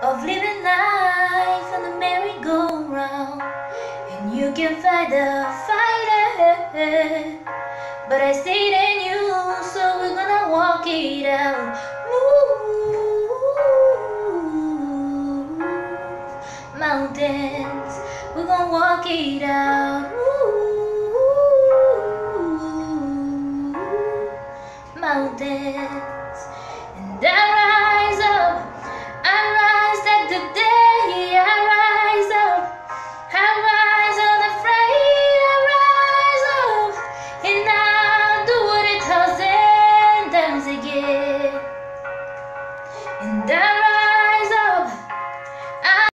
of living life on the merry-go-round, and you can fight the fighter, but I stayed in you, so we're gonna walk it out. Move mountains, we're gonna walk it out. Move mountains. Then